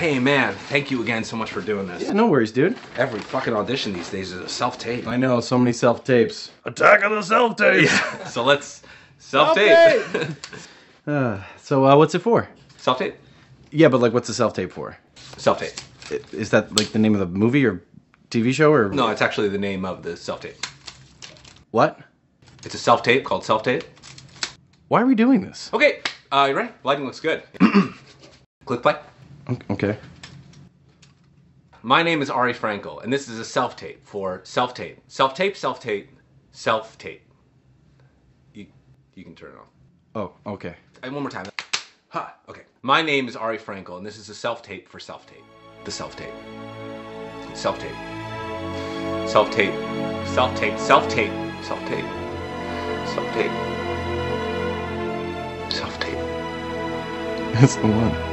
hey man, thank you again so much for doing this. Yeah, no worries, dude. Every fucking audition these days is a self tape. I know, so many self tapes. Attack of the self tape. Yeah. So let's self tape. Uh, so, uh, what's it for? self tape. Yeah, but like, what's the self tape for? Self tape. Is that like the name of the movie or TV show or No, it's actually the name of the self tape. what? It's a self tape called self tape. Why are we doing this? Okay, uh, you ready? Lighting looks good. Click play. Okay. My name is Ari Frenkel, and this is a self tape for self tape. Self tape, self tape, self tape. You, you can turn it off. Oh, okay. And one more time. Ha. Okay. My name is Ari Frenkel, and this is a self tape for self tape. The self tape. Self tape. Self tape. Self tape. Self tape. Self tape. Self tape. Self tape. That's the one.